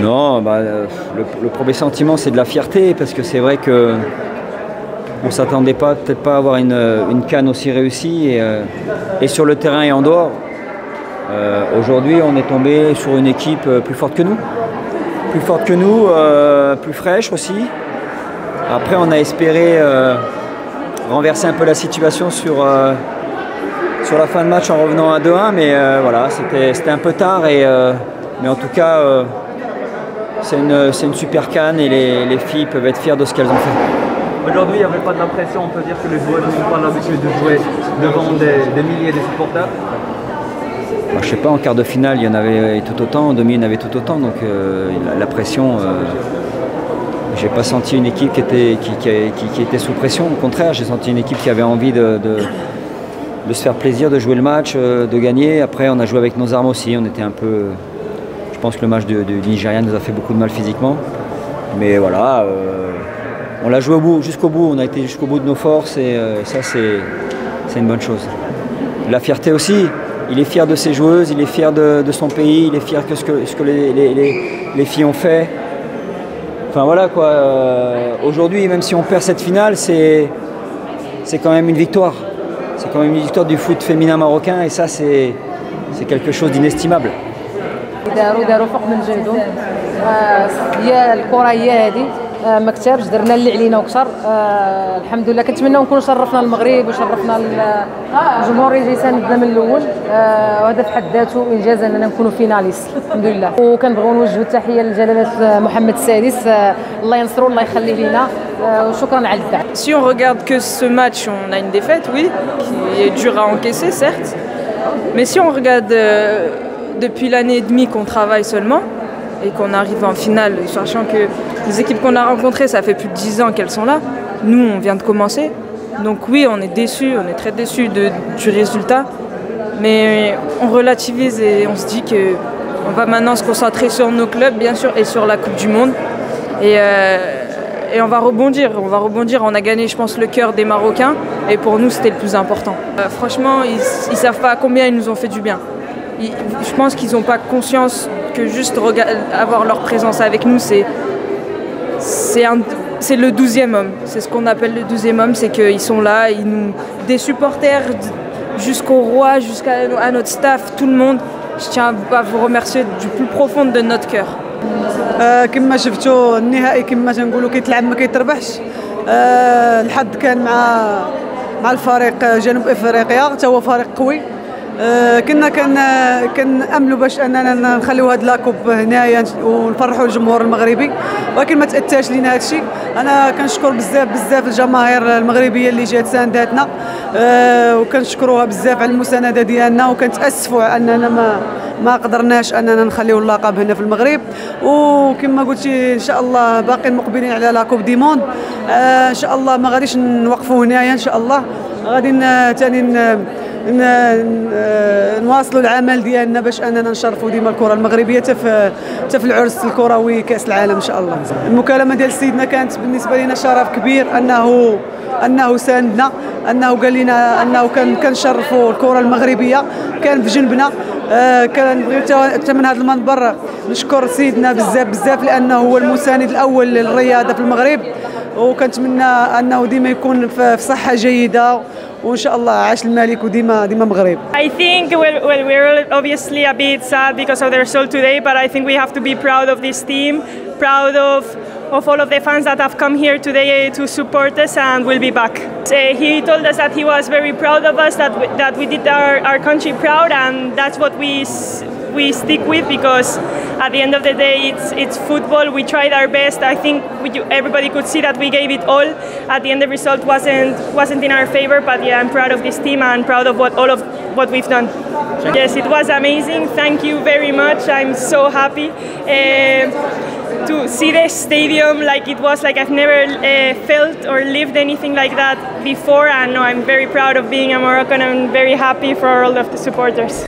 Non, bah, le, premier sentiment c'est de la fierté parce que c'est vrai que on s'attendait pas peut-être pas à avoir une, canne aussi réussie et, euh, et, sur le terrain et en dehors. Euh, aujourd'hui on est tombé sur une équipe euh, plus forte que nous. Plus forte que nous, plus fraîche aussi. Après on a espéré renverser un peu la situation sur, sur la fin de match en revenant à 2-1 mais voilà c'était un peu tard et mais en tout cas c'est une, super canne et les, filles peuvent être fières de ce qu'elles ont fait. Aujourd'hui, il n'y avait pas de la pression, on peut dire que les joueurs n'ont pas l'habitude de jouer devant des, milliers de supporters Je je sais pas, en quart de finale, il y en avait tout autant, en demi, il y en avait tout autant, donc euh, la, pression, je euh, j'ai pas senti une équipe qui était, qui, était sous pression, au contraire, j'ai senti une équipe qui avait envie de, de, se faire plaisir, de jouer le match, euh, de gagner. Après, on a joué avec nos armes aussi, on était un peu, je pense que le match du Nigeria nous a fait beaucoup de mal physiquement. Mais voilà, euh, on l'a joué jusqu'au bout, on a été jusqu'au bout de nos forces et euh, ça c'est une bonne chose. La fierté aussi, il est fier de ses joueuses, il est fier de, son pays, il est fier de ce que, ce que les, filles ont fait. Enfin voilà quoi, euh, aujourd'hui même si on perd cette finale, c'est quand même une victoire. C'est quand même une victoire du foot féminin marocain et ça c'est quelque chose d'inestimable. داروا داروا فوق من جهدهم. هي الكرة هي هذه ما كترش درنا اللي علينا وكثر. الحمد لله كنتمنى نكونوا شرفنا المغرب وشرفنا الجمهور اللي يساندنا من الأول. وهذا في حد ذاته إنجاز أننا نكونوا فيناليست. الحمد لله وكنبغيو نوجهوا التحية لجلالة محمد السادس. الله ينصرو الله يخليه لنا وشكرا على الدعم. Si on regarde que ce match, on a une défaite, oui, qui est dure à encaisser, certes. Mais si on regarde euh, depuis l'année et demie qu'on travaille seulement et qu'on arrive en finale, sachant que les équipes qu'on a rencontrées, ça fait plus de 10 ans qu'elles sont là. Nous, on vient de commencer. Donc oui, on est déçus, on est très déçus du résultat. Mais on relativise et on se dit qu'on va maintenant se concentrer sur nos clubs, bien sûr, et sur la Coupe du Monde. Et, euh, on va rebondir. On va rebondir. On a gagné, je pense, le cœur des Marocains. Et pour nous, c'était le plus important. Euh, franchement, ils ne savent pas combien ils nous ont fait du bien je pense qu'ils n'ont pas conscience que juste avoir leur présence avec nous, c'est c'est le douzième homme. C'est ce qu'on appelle le douzième homme, c'est qu'ils sont là, ils nous, des supporters jusqu'au roi, jusqu'à notre staff, tout le monde. Je tiens à vous remercier du plus profond de notre cœur. كما شفتوا النهائي كما تنقولوا كيتلعب ما كيتربحش الحظ كان مع مع الفريق جنوب افريقيا حتى هو فريق قوي آه، كنا كان كنأملوا باش أننا نخليو هاد لاكوب هنايا ونفرحوا الجمهور المغربي ولكن ما تأتاش لينا هذا الشيء أنا كنشكر بزاف بزاف الجماهير المغربية اللي جات سانداتنا أه وكنشكروها بزاف على المساندة ديالنا وكنتأسفوا أننا ما ما قدرناش أننا نخليو اللقب هنا في المغرب. وكما قلتي إن شاء الله باقيين مقبلين على لاكوب دي موند. أه إن شاء الله ما غاديش نوقفوا هنايا إن شاء الله. غادي ثاني نواصلوا العمل ديالنا باش أننا نشرفوا ديما الكرة المغربية حتى في العرس الكروي كأس العالم إن شاء الله. المكالمة ديال سيدنا كانت بالنسبة لنا شرف كبير انه أنه ساندنا أنه قال لنا أنه كان كنشرفوا الكرة المغربية. كان في جنبنا آه حتى من هذا المنبر. نشكر سيدنا بزاف بزاف لأنه هو المساند الأول للرياضة في المغرب. وكنتمنى أنه ديما يكون في صحة جيدة. وان شاء الله عاش الملك وديما ديما مغرب I think well, well we're obviously a bit sad because of the result today but I think we have to be proud of this team proud of of all of the fans that have come here today to support us and we'll be back. Uh, he told us that he was very proud of us, that we, that we did our, our country proud, and that's what we we stick with because at the end of the day it's it's football. We tried our best. I think we, everybody could see that we gave it all. At the end the result wasn't wasn't in our favor but yeah i'm proud of this team and proud of what all of what we've done. Yes it was amazing. Thank you very much. I'm so happy uh, to see the stadium like it was. Like I've never uh, felt or lived anything like that before and no, I'm very proud of being a Moroccan. And very happy for all of the supporters.